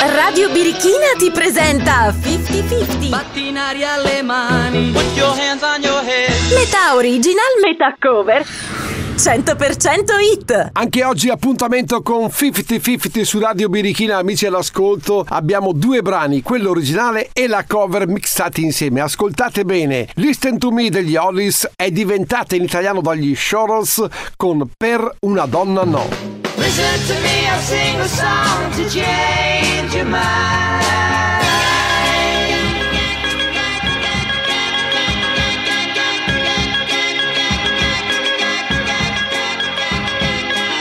Radio Birichina ti presenta 50-50. Batti in aria le mani. Put your hands on your head. Metà original, metà cover. 100% hit. Anche oggi appuntamento con 50-50 su Radio Birichina, amici all'ascolto. Abbiamo due brani, quello originale e la cover mixati insieme. Ascoltate bene. Listen to Me degli Hollies è diventata in italiano dagli Shorels con Per una donna no. Listen to me, I'll sing a song to change your mind.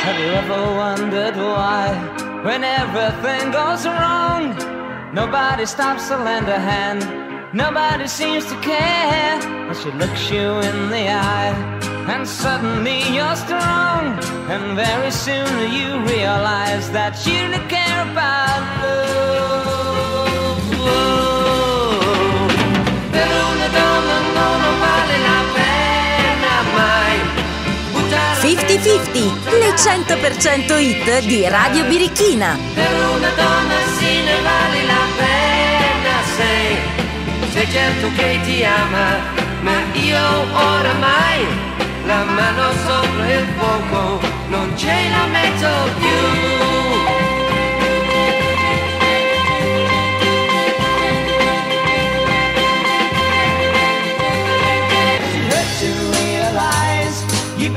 Have you ever wondered why, when everything goes wrong, nobody stops to lend a hand, nobody seems to care, and she looks you in the eye, and suddenly you're strong, and very soon you realize that you don't care about love. Whoa. Per una donna non vale la pena mai buttare 50-50, le 100% hit di Radio Birichina. Per una donna sì ne vale la pena sei Sei certo che ti ama Ma io oramai La mano sopra il fuoco Non ce la metto più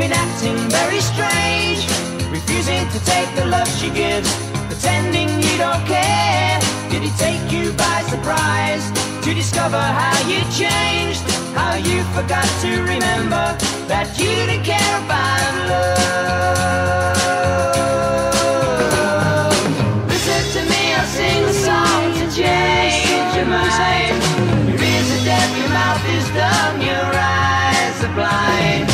been acting very strange, refusing to take the love she gives, pretending you don't care. Did it take you by surprise to discover how you changed, how you forgot to remember that you didn't care about love? Listen to me, I'll sing a song to change your mind. Your ears are deaf, your mouth is dumb, your eyes are blind.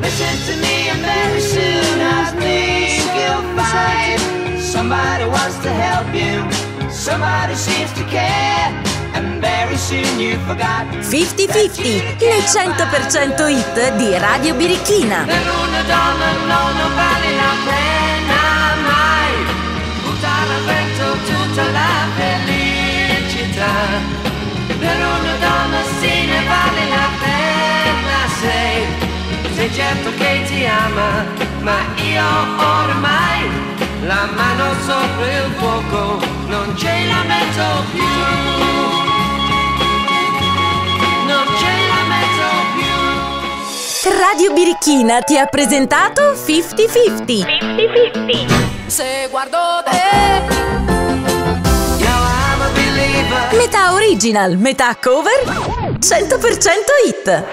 Listen to me, and very soon I think you'll find somebody wants to help you, somebody seems to care, and very soon you forgot. 50-50, le 100% hit di Radio Birichina. Per una donna no, non vale la pena mai buttare al vento tutta la felicità. Per una donna sì ne vale la pena, sei, sei certo che ti ama, ma io ormai la mano sopra il fuoco non ce la metto più. Radio Birichina ti ha presentato 50-50. Se guardo te Metà original, metà cover. 100% hit.